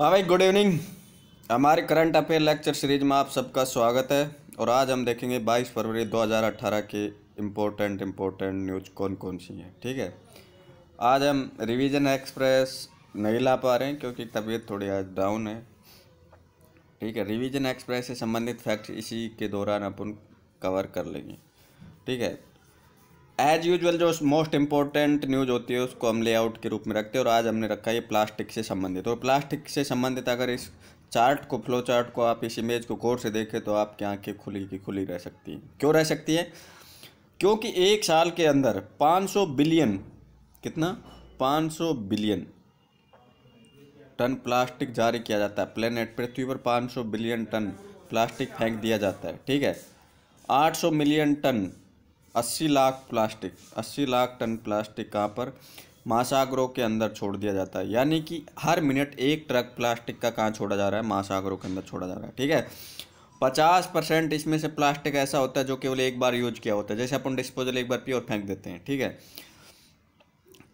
हाँ भाई good evening हमारे करंट अफेयर लेक्चर सीरीज़ में आप सबका स्वागत है और आज हम देखेंगे 22 फरवरी 2018 के इम्पोर्टेंट इम्पोर्टेंट न्यूज़ कौन कौन सी हैं, ठीक है? आज हम रिवीजन एक्सप्रेस नहीं ला पा रहे हैं क्योंकि तबीयत थोड़ी आज डाउन है, ठीक है? रिवीजन एक्सप्रेस से संबंधित फैक्ट इसी के दौरान अपन कवर कर लेंगे, ठीक है? एज यूजल जो मोस्ट इम्पोर्टेंट न्यूज़ होती है, उसको हम लेआउट के रूप में रखते हैं और आज हमने रखा है प्लास्टिक से संबंधित। और प्लास्टिक से संबंधित अगर इस चार्ट को फ्लो चार्ट को आप इस इमेज को गौर से देखें तो आपकी आँखें खुली की खुली रह सकती हैं। क्यों रह सकती है? क्योंकि एक साल के अंदर 500 बिलियन कितना? 500 बिलियन टन प्लास्टिक जारी किया जाता है। प्लेनेट पृथ्वी पर 500 बिलियन टन प्लास्टिक फेंक दिया जाता है। ठीक है? 800 मिलियन टन अस्सी लाख प्लास्टिक, अस्सी लाख टन प्लास्टिक कहाँ पर? महासागरों के अंदर छोड़ दिया जाता है। यानी कि हर मिनट एक ट्रक प्लास्टिक का कहाँ छोड़ा जा रहा है? महासागरों के अंदर छोड़ा जा रहा है। ठीक है? पचास परसेंट इसमें से प्लास्टिक ऐसा होता है जो केवल एक बार यूज़ किया होता है। जैसे अपन डिस्पोजल एक बार पी और फेंक देते हैं। ठीक है?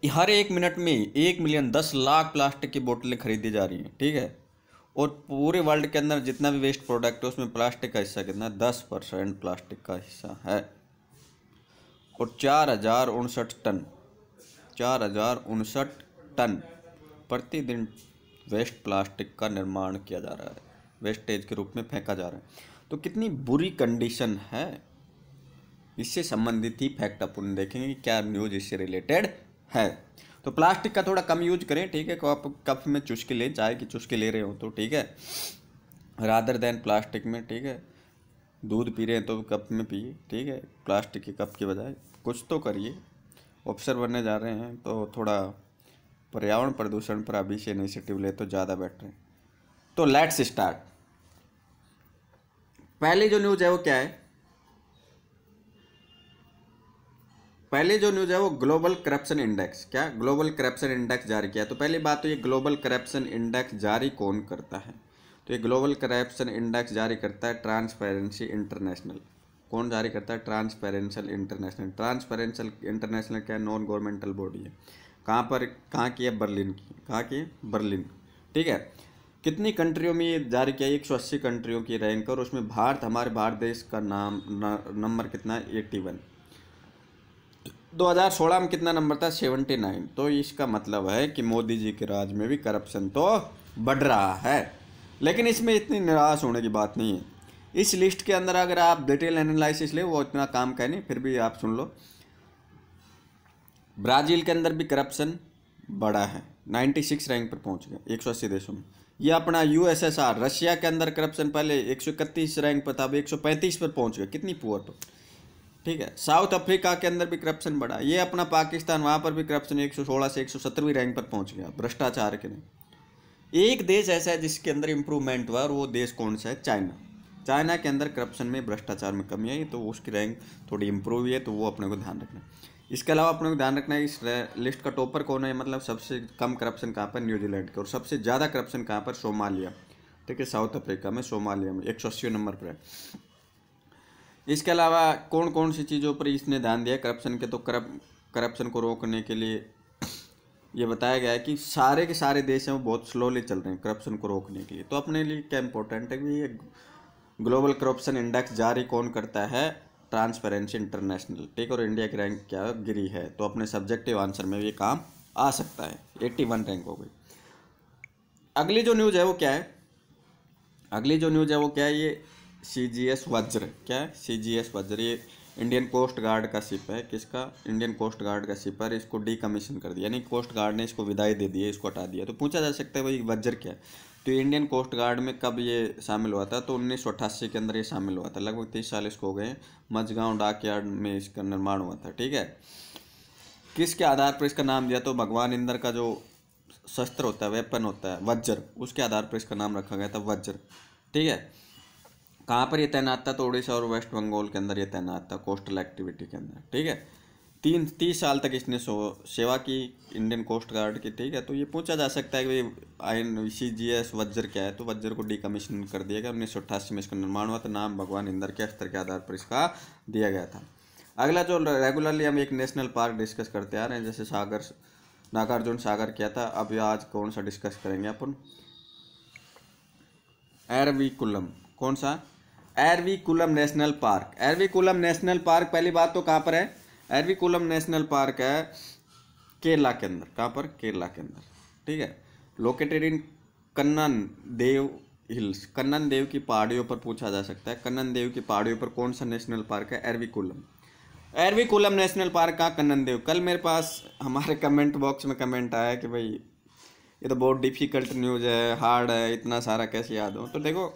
हर एक मिनट में एक मिलियन दस लाख प्लास्टिक की बोतलें खरीदी जा रही हैं। ठीक है? और पूरे वर्ल्ड के अंदर जितना भी वेस्ट प्रोडक्ट है, उसमें प्लास्टिक का हिस्सा कितना? है दस परसेंट प्लास्टिक का हिस्सा है। और चार हज़ार उनसठ टन। चार हज़ार उनसठ टन प्रतिदिन वेस्ट प्लास्टिक का निर्माण किया जा रहा है। वेस्टेज के रूप में फेंका जा रहा है। तो कितनी बुरी कंडीशन है? इससे संबंधित ही फैक्ट अपन देखेंगे कि क्या न्यूज़ इससे रिलेटेड है। तो प्लास्टिक का थोड़ा कम यूज़ करें, ठीक है? कप कप में चुस्के ले, चाय की चुस्के ले रहे हो तो ठीक है? रादर देन प्लास्टिक में, ठीक है? दूध पी रहे हैं तो कप में पिए, ठीक है? प्लास्टिक के कप के बजाय कुछ तो करिए। ऑफिसर बनने जा रहे हैं तो थोड़ा पर्यावरण प्रदूषण पर अभी से इनिशिएटिव ले तो ज़्यादा बेटर है। तो लेट्स स्टार्ट पहली जो न्यूज़ है वो क्या है? पहले जो न्यूज़ है वो ग्लोबल करप्शन इंडेक्स क्या? ग्लोबल करप्शन इंडेक्स जारी किया। तो पहली बात तो ये ग्लोबल करप्शन इंडेक्स जारी कौन करता है? तो ये ग्लोबल करप्शन इंडेक्स जारी करता है ट्रांसपेरेंसी इंटरनेशनल कौन जारी करता है? ट्रांसपेरेंशियल इंटरनेशनल ट्रांसपेरेंशियल इंटरनेशनल क्या नॉन गवर्नमेंटल बॉडी है। कहाँ पर, कहाँ की है? बर्लिन की। कहाँ की? बर्लिन ठीक है? कितनी कंट्रियों में ये जारी किया एक सौ अस्सी कंट्रियों की रैंक और उसमें भारत, हमारे भारत देश का नाम नंबर कितना है? Eighty one. दो हज़ार सोलह में कितना नंबर था? Seventy nine. तो इसका मतलब है कि मोदी जी के राज में भी करप्शन तो बढ़ रहा है। लेकिन इसमें इतनी निराश होने की बात नहीं है। इस लिस्ट के अंदर अगर आप डिटेल एनालिसिस ले, वो इतना काम का नहीं, फिर भी आप सुन लो। ब्राज़ील के अंदर भी करप्शन बड़ा है। 96 रैंक पर पहुँच गया एक सौ अस्सी देशों में। ये अपना यूएसएसआर रशिया के अंदर करप्शन पहले एक सौ इकतीस रैंक पर था, अब 135 पर पहुँच गया कितनी पुअर पर ठीक है, साउथ अफ्रीका के अंदर भी करप्शन बढ़ा ये अपना पाकिस्तान, वहाँ पर भी करप्शन 116 से एक रैंक पर पहुँच गया, भ्रष्टाचार के लिए। एक देश ऐसा है जिसके अंदर इम्प्रूवमेंट हुआ, और वो देश कौन सा है? चाइना। चाइना के अंदर करप्शन में भ्रष्टाचार में कमी आई तो उसकी रैंक थोड़ी इंप्रूव हुई है तो वो अपने को ध्यान रखना है। इसके अलावा अपने को ध्यान रखना है, इस लिस्ट का टॉपर कौन है? मतलब सबसे कम करप्शन कहाँ पर? न्यूजीलैंड का, और सबसे ज़्यादा करप्शन कहाँ पर? सोमालिया। ठीक है, साउथ अफ्रीका में, सोमालिया में, एक सौ अस्सी नंबर पर है। इसके अलावा कौन कौन सी चीज़ों पर इसने ध्यान दिया? करप्शन के तो करप, करप्शन को रोकने के लिए ये बताया गया है कि सारे के सारे देश हैं, वो बहुत स्लोली चल रहे हैं करप्शन को रोकने के लिए। तो अपने लिए क्या इंपॉर्टेंट है कि ये ग्लोबल करप्शन इंडेक्स जारी कौन करता है? Transparency International. ठीक, और इंडिया की रैंक क्या गिरी है? तो अपने सब्जेक्टिव आंसर में भी काम आ सकता है। एट्टी वन रैंक हो गई। अगली जो न्यूज़ है वो क्या है? अगली जो न्यूज़ है वो क्या है? ये सी जी एस वज्र। क्या है? सी जी एस वज्र। ये इंडियन कोस्ट गार्ड का शिप है। किसका? इंडियन कोस्ट गार्ड का शिप है। इसको डी कमीशन कर दिया। यानी कोस्ट गार्ड ने इसको विदाई दे दी है, इसको हटा दिया। तो पूछा जा सकता है भाई, वज्र क्या है? तो इंडियन कोस्ट गार्ड में कब ये शामिल हुआ था? तो उन्नीस सौ अट्ठासी के अंदर ये शामिल हुआ था। लगभग तीस साल इसको हो गए मझगांव डाक यार्ड में इसका निर्माण हुआ था, ठीक है? किसके आधार पर इसका नाम दिया? तो भगवान इंद्र का जो शस्त्र होता है वेपन होता है, वज्र, उसके आधार पर इसका नाम रखा गया था, वज्र, ठीक है? कहाँ पर यह तैनात था? तो उड़ीसा और वेस्ट बंगाल के अंदर ये तैनात था कोस्टल एक्टिविटी के अंदर, ठीक है? तीन, तीस साल तक इसने सेवा की इंडियन कोस्ट गार्ड की, ठीक है? तो ये पूछा जा सकता है कि आई सी जी एस वज्र क्या है? तो वज्र को डीकमीशन कर दिया गया। उन्नीस सौ अट्ठासी में इसका निर्माण हुआ था। नाम भगवान इंदर के स्तर के आधार पर इसका दिया गया था। अगला जो रेगुलरली हम एक नेशनल पार्क डिस्कस करते आ रहे हैं, जैसे सागर, नागार्जुन सागर किया था। अब आज कौन सा डिस्कस करेंगे अपन? एरवीकुलम कौन सा? Eravikulam national park Eravikulam national park पहली बात तो कहाँ पर है? एरवीकुलम नेशनल पार्क है केरला के अंदर। कहाँ पर? केरला के अंदर। ठीक है? Located in Kannan Dev hills Kannan Dev की पहाड़ियों पर पूछा जा सकता है। कन्नन देव की पहाड़ियों पर कौन सा नेशनल पार्क है? एरवीकुलम। एरवीकुलम नेशनल पार्क का कन्नन देव कल मेरे पास हमारे कमेंट बॉक्स में कमेंट आया कि भाई, ये तो बहुत डिफ़िकल्ट न्यूज़ है हार्ड है, इतना सारा कैसे याद हो? तो देखो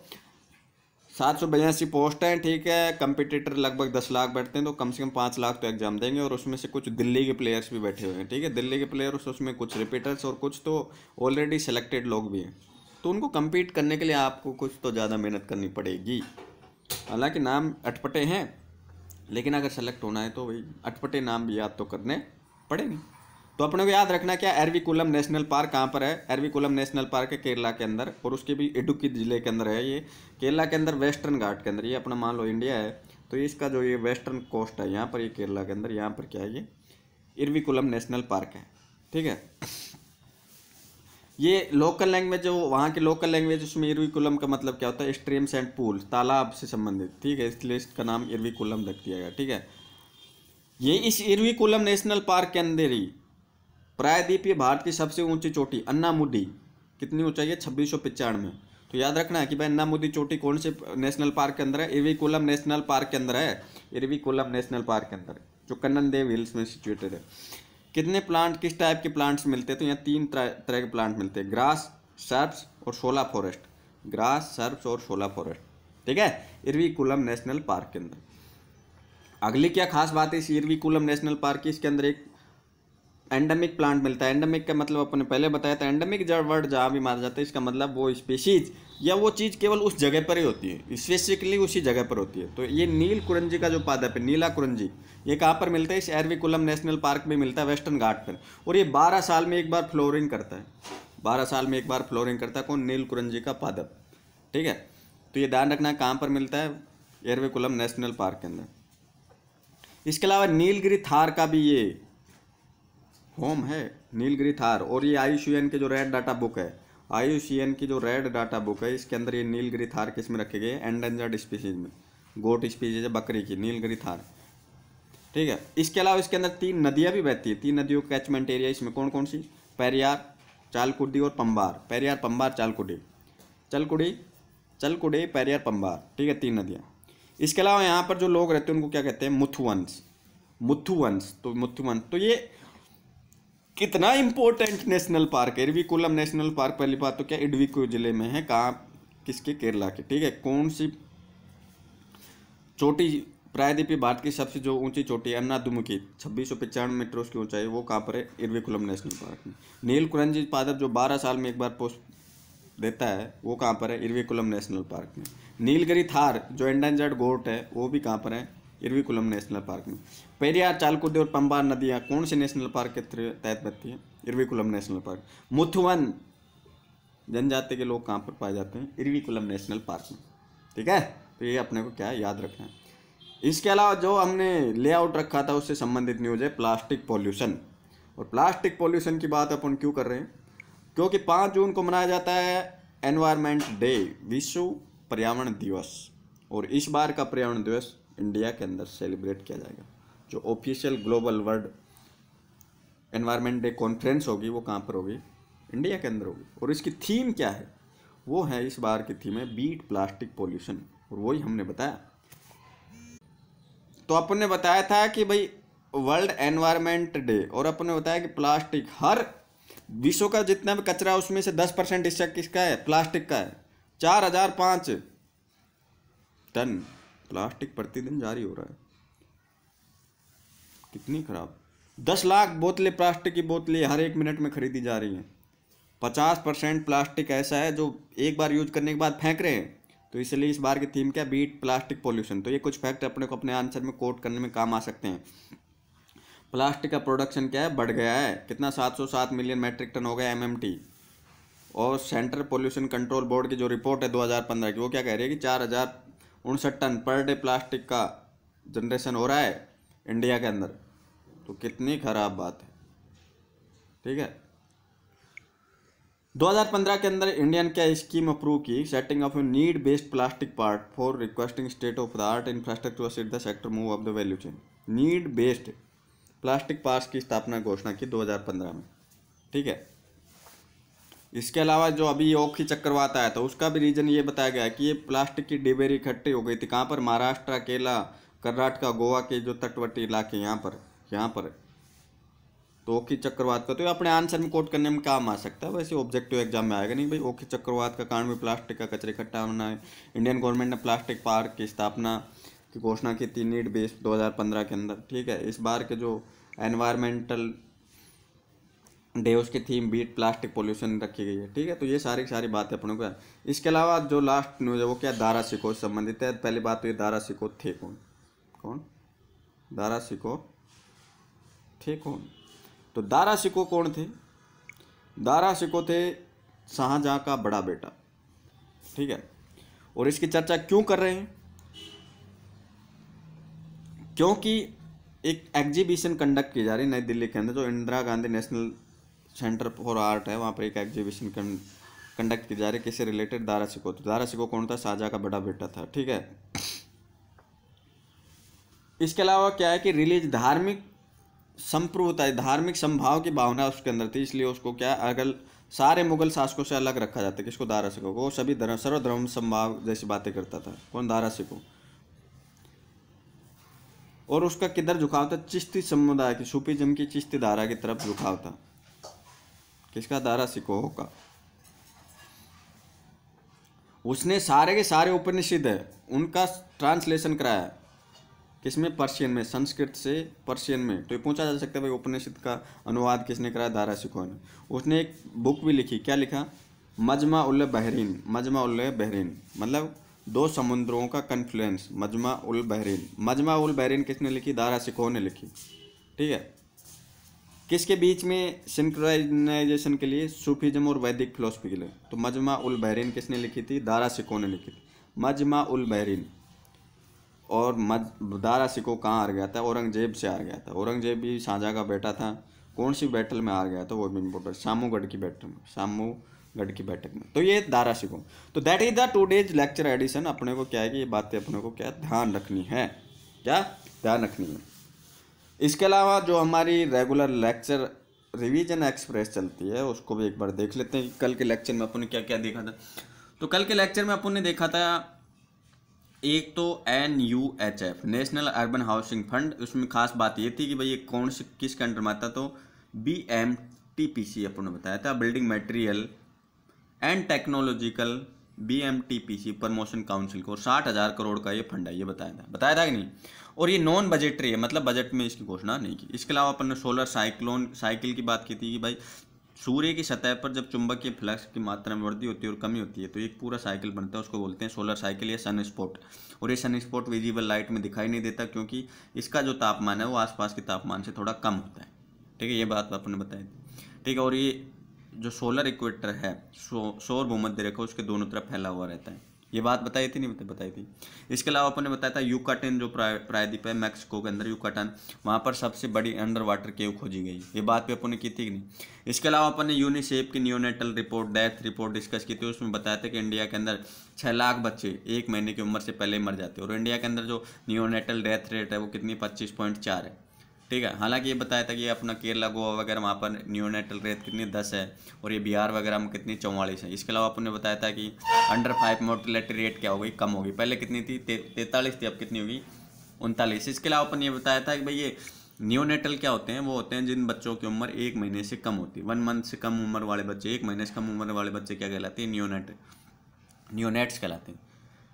सात सौ बयासी पोस्ट हैं, ठीक है। कंपिटिटर लगभग दस लाख बैठते हैं तो कम से कम पाँच लाख तो एग्ज़ाम देंगे और उसमें से कुछ दिल्ली के प्लेयर्स भी बैठे हुए हैं, ठीक है। दिल्ली के प्लेयर्स उसमें कुछ रिपीटर्स और कुछ तो ऑलरेडी सेलेक्टेड लोग भी हैं। तो उनको कम्पीट करने के लिए आपको कुछ तो ज़्यादा मेहनत करनी पड़ेगी। हालाँकि नाम अटपटे हैं, लेकिन अगर सेलेक्ट होना है तो वही अटपटे नाम भी याद तो करने पड़ेंगे। तो अपने को याद रखना क्या एरवीकुलम नेशनल पार्क कहाँ पर है? एरविकुलम नेशनल पार्क है केरला के अंदर और उसके भी इडुक्की ज़िले के अंदर है ये। केरला के अंदर वेस्टर्न घाट के अंदर, ये अपना मान लो इंडिया है। तो इसका जो ये वेस्टर्न कोस्ट है यहाँ पर, ये केरला के अंदर, यहाँ पर क्या है ये? इरविकुलम नेशनल पार्क है, ठीक है? ये लोकल लैंग्वेज जो वहाँ की लोकल लैंग्वेज, उसमें इरविकुलम का मतलब क्या होता है? स्ट्रीम्स एंड पूल तालाब से संबंधित, ठीक है? इसलिए इसका नाम इरविकुलम रख दिया गया, ठीक है? ये इस इरविकुलम नेशनल पार्क के अंदर ही प्रायद्वीपीय भारत की सबसे ऊँची चोटी अन्नामुडी कितनी ऊंचाई है? छब्बीस सौ पिचानवे। तो याद रखना है कि भाई अन्नामुदी चोटी कौन से नेशनल पार्क के अंदर है? इरविकुलम नेशनल पार्क के अंदर है। इरविकुलम नेशनल पार्क के अंदर जो कन्नन देव हिल्स में सिचुएटेड है। कितने प्लांट किस टाइप के प्लांट्स मिलते हैं? तो यहाँ तीन तरह के प्लांट मिलते हैं। ग्रास, सर्प्स और शोला फॉरेस्ट। ग्रास, सर्प्स और शोला फॉरेस्ट। ठीक है? इरविकुलम नेशनल पार्क के अंदर। अगली क्या खास बात है इस इरविकुलम नेशनल पार्क की? इसके अंदर एक एंडेमिक प्लांट मिलता है। एंडेमिक का मतलब अपने पहले बताया था एंडेमिक जड़ वर्ड जहाँ भी मारा जाता है, इसका मतलब वो स्पीशीज या वो चीज़ केवल उस जगह पर ही होती है। स्पेसिफिकली उसी जगह पर होती है। तो ये नील कुरंजी का जो पादप है नीला कुरंजी, ये कहाँ पर मिलता है? इस एरविकुलम नेशनल पार्क में मिलता है, वेस्टर्न घाट पर। और ये बारह साल में एक बार फ्लोरिंग करता है। बारह साल में एक बार फ्लोरिंग करता है, कौन? नील कुरंजी का पादप ठीक है? तो ये ध्यान रखना कहाँ पर मिलता है? एरविकुलम नेशनल पार्क के अंदर। इसके अलावा नीलगिरी थार का भी ये होम है, नीलगिरी थार। और ये आयुषीएन के जो रेड डाटा बुक है आयुषीएन की जो रेड डाटा बुक है, इसके अंदर ये नीलगिरी थार किसमें रखे गए एंडेंजर्ड स्पीसीज में। गोट स्पीसीज है, बकरी की, नीलगिरी थार। ठीक है? इसके अलावा इसके अंदर तीन नदियाँ भी बहती है। तीन नदियों का कैचमेंट एरिया इसमें कौन कौन सी? पेरियार, चालकुडी और पंबार। पेरियार, पंबार, चालकुडी। चलकुड़ी, चलकुडी, पेरियार, पंबार। ठीक है, तीन नदियाँ। इसके अलावा यहाँ पर जो लोग रहते हैं, उनको क्या कहते हैं? मुथुवंश। मुथुवंश। तो मुथुवंश। तो ये कितना इंपॉर्टेंट नेशनल पार्क है? इरविकुलम नेशनल पार्क पहली बात तो क्या इडविको ज़िले में है? कहाँ, किसके? केरला के, ठीक है? कौन सी चोटी, प्रायद्वीपीय भारत की सबसे जो ऊँची चोटी है, अन्नादुमुखी, छब्बीस सौ पचानवे मीटर उसकी ऊंचाई, वो कहाँ पर है? इरविकुलम नेशनल पार्क में। नील कुरंजी पादप जो बारह साल में एक बार पोस्ट देता है, वो कहाँ पर है? इरविकुलम नेशनल पार्क में। नीलगिरी थार, जो एंडेंजर्ड गोट है, वो भी कहाँ पर है? इरविकुलम नेशनल पार्क में। पेरियार चालकुदी और पंबार नदियाँ कौन से नेशनल पार्क के तहत बहती हैं? Eravikulam national park. मुथुवन जनजाति के लोग कहाँ पर पाए जाते हैं? इरविकुलम नेशनल पार्क में। ठीक है? तो ये अपने को क्या याद रखना है। इसके अलावा जो हमने लेआउट रखा था, उससे संबंधित न्यूज़ है प्लास्टिक पॉल्यूशन। और प्लास्टिक पॉल्यूशन की बात अपन क्यों कर रहे हैं? क्योंकि पाँच जून को मनाया जाता है एनवायरमेंट डे विश्व पर्यावरण दिवस। और इस बार का पर्यावरण दिवस इंडिया के अंदर सेलिब्रेट किया जाएगा। जो official global world environment day conference होगी, वो कहाँ पर होगी? इंडिया के अंदर होगी। और इसकी थीम क्या है? वो है इस बार की थीम है बीट प्लास्टिक पॉल्यूशन। और वही हमने बताया। तो अपन ने बताया था कि भाई वर्ल्ड एनवायरनमेंट डे, और अपन ने बताया कि प्लास्टिक हर विश्व का जितना भी कचरा, उसमें से दस परसेंट हिस्सा किसका है? प्लास्टिक का है। चार हज़ार पाँच टन प्लास्टिक प्रतिदिन जारी हो रहा है। कितनी खराब। दस लाख बोतलें प्लास्टिक की बोतलें हर एक मिनट में खरीदी जा रही हैं। पचास परसेंट प्लास्टिक ऐसा है जो एक बार यूज़ करने के बाद फेंक रहे हैं। तो इसलिए इस बार की थीम क्या बीट प्लास्टिक पॉल्यूशन। तो ये कुछ फैक्ट अपने को अपने आंसर में कोट करने में काम आ सकते हैं। प्लास्टिक का प्रोडक्शन क्या है? बढ़ गया है। कितना? सात सौ सात मिलियन मेट्रिक टन हो गया एमएमटी और सेंट्रल पोल्यूशन कंट्रोल बोर्ड की जो रिपोर्ट है 2015 की, वो क्या कह रही है कि चार हज़ार उनसठ टन पर डे प्लास्टिक का जनरेशन हो रहा है इंडिया के अंदर। तो कितनी ख़राब बात है। ठीक है? 2015 के अंदर इंडियन क्या स्कीम अप्रूव की? Setting of a need based plastic part for requesting state of the art infrastructure seat the sector move of the value chain need based plastic parts की स्थापना घोषणा की 2015 में। ठीक है? इसके अलावा जो अभी ओखी चक्रवात आया था, उसका भी रीजन ये बताया गया कि ये प्लास्टिक की डिबेरी इकट्ठी हो गई थी। कहाँ पर? महाराष्ट्र केरला कर्नाटक, गोवा के जो तटवर्ती इलाके यहाँ पर यहाँ पर। तो ओखी चक्रवात का तो ये अपने आंसर में कोट करने में काम आ सकता है? वैसे ऑब्जेक्टिव एग्ज़ाम में आएगा नहीं भाई। ओखी चक्रवात का कारण भी प्लास्टिक का कचरे इकट्ठा होना है। इंडियन गवर्नमेंट ने प्लास्टिक पार्क की स्थापना की घोषणा की थी नीड बेस्ड 2015 के अंदर। ठीक है, इस बार के जो एनवायरमेंटल डे उसकी थीम बीट, प्लास्टिक पोल्यूशन रखी गई है, ठीक है? तो ये सारी सारी बातें अपने को इसके अलावा जो लास्ट न्यूज़ है, वो क्या दारा सिको संबंधित है। पहली बात तो ये दारा सिको थे कौन? कौन? दारा सिको थे कौन? तो दारा सिको कौन थे? दारा सिको थे शाहजहाँ का बड़ा बेटा, ठीक है? और इसकी चर्चा क्यों कर रहे हैं? क्योंकि एक एग्जीबिशन कंडक्ट की जा रही है नई दिल्ली के अंदर, जो Indira Gandhi National Centre for Art है, वहाँ पर एक एग्जीबिशन कंडक्ट की जा रही है, किससे रिलेटेड दारा सिको तो दारा सिको कौन था? शाहजहाँ का बड़ा बेटा था, ठीक है? इसके अलावा क्या है कि रिलीज़ धार्मिक संप्रभुता धार्मिक संभाव की भावना उसके अंदर थी, इसलिए उसको क्या अगर सारे मुगल शासकों से अलग रखा जाता है, किसको? दारा सिको वो सभी धर्म, सर्वधर्म संभाव जैसी बातें करता था। कौन? दारा सिको। और उसका किधर झुकाव था? चिश्ती समुदाय की, सूफीजम की चिश्ती धारा की तरफ़ झुकाव था। किसका दारा सिकोह का? उसने सारे के सारे उपनिषद है, उनका ट्रांसलेशन कराया किसमें? पर्शियन में, संस्कृत से पर्शियन में। तो ये पूछा जा सकता है भाई उपनिषद का अनुवाद किसने कराया दारा सिको ने? उसने एक बुक भी लिखी, क्या लिखा? मजमा उल बहरीन, मजमा उल बहरीन। मतलब दो समुद्रों का कन्फ्लुएंस मजमा उल बहरीन। मजमा उल बहरीन किसने लिखी? दारा सिको ने लिखी। ठीक है? किसके बीच में सिंक्राइजेशन के लिए सूफीजम और वैदिक फिलोसफी के लिए? तो मजमा उल बहरीन किसने लिखी थी? दारा सिको ने लिखी थी। मजमा उल बहरीन और मज दारा सिको कहाँ हार गया था? औरंगज़ेब से हार गया था। औरंगज़ेब भी साझा का बेटा था। कौन सी बैटल में हार गया था? वो भी इम्पोर्टेंट सामूगढ़ की बैठक में। सामूगढ़ की बैठक में। तो ये दारा सिको तो that is the two days lecture edition अपने को क्या है कि ये बातें अपने को क्या ध्यान रखनी है? क्या? ध्यान रखनी है। इसके अलावा जो हमारी रेगुलर लेक्चर रिवीजन एक्सप्रेस चलती है, उसको भी एक बार देख लेते हैं कल के लेक्चर में अपन ने क्या क्या देखा था। तो कल के लेक्चर में अपन ने देखा था एक तो N U H F national urban housing fund उसमें खास बात ये थी कि भाई ये कौन से, किस के अंडर में आता तो B M T P C अपन ने बताया था building material and technological B M T P C promotion council को। साठ हज़ार करोड़ का ये फंड है, ये बताया था। बताया था कि नहीं? और ये नॉन बजटरी है मतलब बजट में इसकी घोषणा नहीं की। इसके अलावा अपन ने सोलर साइक्लोन साइकिल की बात की थी कि भाई, सूर्य की सतह पर जब चुंबकीय फ्लक्स की मात्रा में वृद्धि होती है और कमी होती है तो एक पूरा साइकिल बनता है, उसको बोलते हैं सोलर साइकिल या सन स्पॉट और ये सन स्पॉट विजिबल लाइट में दिखाई नहीं देता क्योंकि इसका जो तापमान है वो आसपास के तापमान से थोड़ा कम होता है। ठीक है, ये बात आपने बताई थी। ठीक है, और ये जो सोलर इक्वेटर है सौर भूमध्य रेखा, उसके दोनों तरफ़ फैला हुआ रहता है। ये बात बताई थी, नहीं बताई थी। इसके अलावा अपन ने बताया था यूकाटन जो प्रायद्वीप है, मैक्सिको के अंदर, यूकाटन, वहाँ पर सबसे बड़ी अंडर वाटर केव खोजी गई। ये बात भी अपन ने की थी कि नहीं? इसके अलावा अपन ने यूनिसेफ की neonatal report death report discuss की थी, उसमें बताया था कि इंडिया के अंदर छः लाख बच्चे एक महीने की उम्र से पहले मर जाते हैं। और इंडिया के अंदर जो न्यूनेटल डेथ रेट है, वो कितनी? पच्चीस पॉइंट चार है। ठीक है। हालाँकि ये बताया था कि अपना केरला, गोवा वगैरह वहाँ पर न्यूनेटल रेट कितनी दस है और ये बिहार वगैरह में कितनी चौवालीस है। इसके अलावा आपने बताया था कि अंडर फाइव मोर्टिलिटी रेट क्या होगी? कम होगी। पहले कितनी थी? तैंतालीस थी, अब कितनी होगी? उनतालीस। इसके अलावा अपन ये बताया था कि भाई ये न्यूनेटल क्या होते हैं? वो होते हैं जिन बच्चों की उम्र एक महीने से कम होती है। वन मंथ से कम उम्र वाले बच्चे, एक महीने से कम उम्र वाले बच्चे क्या कहलाते हैं? न्यूनेट न्यूनेट्स कहलाते हैं।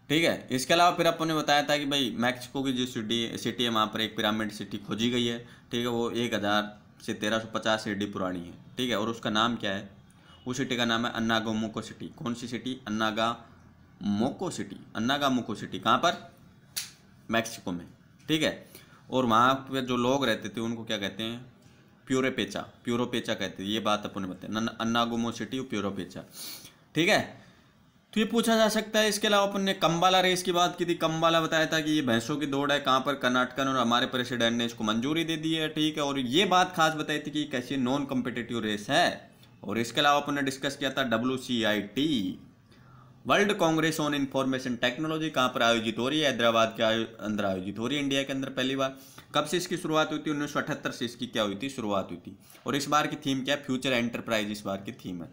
ठीक है? इसके अलावा फिर अपन ने बताया था कि भाई मैक्सिको की जो सिटी सिटी है, वहाँ पर एक पिरामिड सिटी खोजी गई है। ठीक है? वो एक हज़ार से तेरह सौ पचास सी पुरानी है। ठीक है? और उसका नाम क्या है? उस सिटी का नाम है अन्नागा मोको सिटी। कौन सी सिटी? अन्नागा मोको सिटी। अन्नागा मोको सिटी कहाँ पर? मैक्सिको में। ठीक है? और वहाँ पर जो लोग रहते थे, उनको क्या कहते हैं? प्यूरोपेचा। प्यूरोपेचा कहते हैं। ये बात अपन ने बताया अन्नागोमो सिटी प्यूरोपेचा। ठीक है? तो ये पूछा जा सकता है, इसके अलावा अपन ने कम्बाला रेस की बात की थी। कम्बाला बताया था कि ये भैंसों की दौड़ है, कहाँ पर कर्नाटकन और हमारे प्रेसिडेंट ने इसको मंजूरी दे दी है, ठीक है? और ये बात खास बताई थी कि कैसी नॉन कम्पिटेटिव रेस है। और इसके अलावा अपन ने डिस्कस किया था W C I T world congress on information technology कहाँ पर आयोजित हो रही है, हैदराबाद के अंदर आयोजित हो रही है, इंडिया के अंदर पहली बार। कब से इसकी शुरुआत हुई थी? उन्नीस सौ अठहत्तर से इसकी क्या हुई थी? शुरुआत हुई थी। और इस बार की थीम क्या है? फ्यूचर एंटरप्राइज इस बार की थीम है।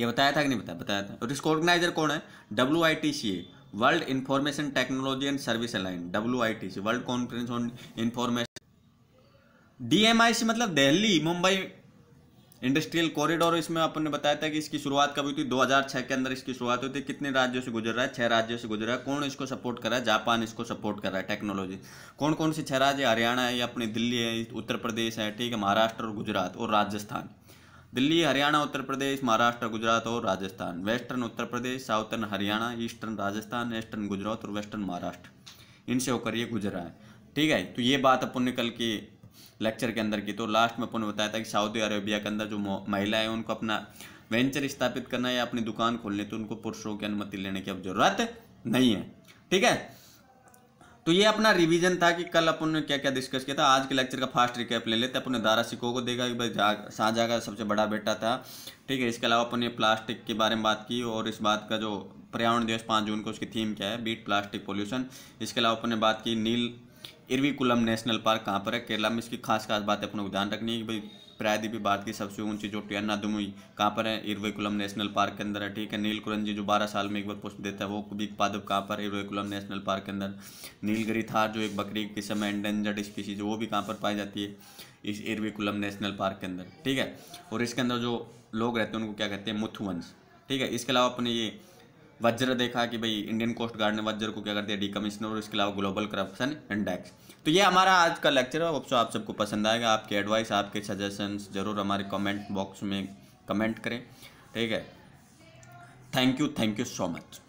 ये बताया था कि नहीं बताया? बताया था। और इसको ऑर्गेनाइजर कौन है? W I T C A world information technology and service alliance W I T C world conference on information D M I C मतलब दिल्ली, मुंबई इंडस्ट्रियल कॉरिडोर इसमें अपन ने बताया था कि इसकी शुरुआत कब हुई थी? 2006 के अंदर इसकी शुरुआत हुई थी। कितने राज्यों से गुजर रहा है? छह राज्यों से गुजर रहा है। कौन इसको सपोर्ट कर रहा है? जापान इसको सपोर्ट कर रहा है टेक्नोलॉजी कौन कौन सी छह राज्य हरियाणा है, या अपनी दिल्ली है, उत्तर प्रदेश है, ठीक है, महाराष्ट्र और गुजरात और राजस्थान। दिल्ली, हरियाणा, उत्तर प्रदेश, महाराष्ट्र, गुजरात और Rajasthan. Western Uttar Pradesh, southern Haryana, eastern Rajasthan eastern Gujarat और वेस्टर्न महाराष्ट्र। इनसे होकर ये गुजर है। ठीक है तो ये बात अपन ने कल की लेक्चर के अंदर की। तो लास्ट में अपन बताया था कि सऊदी अरेबिया के अंदर जो महिला है, उनको अपना वेंचर स्थापित करना है या अपनी दुकान खोलनी तो उनको पुरुषों की अनुमति लेने की अब ज़रूरत नहीं है। ठीक है तो ये अपना रिवीजन था कि कल अपन ने क्या क्या डिस्कस किया था। आज के लेक्चर का फास्ट रिकैप ले लेते अपने दारा सिको को देखा कि भाई शाहजहाँ का सबसे बड़ा बेटा था। ठीक है, इसके अलावा अपन ने प्लास्टिक के बारे में बात की और इस बात का जो पर्यावरण दिवस पाँच जून को उसकी थीम क्या है? बीट प्लास्टिक पोल्यूशन इसके अलावा अपन ने बात की नील इरविकुलम नेशनल पार्क कहाँ पर है? केरला में इसकी खास खास बातें अपने को ध्यान रखनी है कि भाई प्रायद्वीपी भारत की सबसे ऊँची चोटी अन्नादुमुई, कहाँ पर है? इरवेकुलम नेशनल पार्क के अंदर है, ठीक है? नीलकुरंजी जो बारह साल में एक बार पुष्प देता है, वो भी पादप कहाँ पर इरवेकुलम नेशनल पार्क के अंदर। नीलगिरी थार जो एक बकरी किस्म है एंडेंजर्ड स्पीसीज वो भी कहाँ पर पाई जाती है? इस इरविकुलम नेशनल पार्क के अंदर, ठीक है? और इसके अंदर जो लोग रहते हैं, उनको क्या कहते हैं? मुथुवंश, ठीक है? इसके अलावा अपने ये वज्र देखा कि भाई, इंडियन कोस्ट गार्ड ने वज्र को क्या कर दिया? कमिश्नर और इसके अलावा ग्लोबल करप्शन इंडेक्स तो ये हमारा आज का लेक्चर है। ऑप्शन आप सबको पसंद आएगा, आपके एडवाइस आपके सजेशंस ज़रूर हमारे कमेंट बॉक्स में कमेंट करें। ठीक है? Thank you thank you so much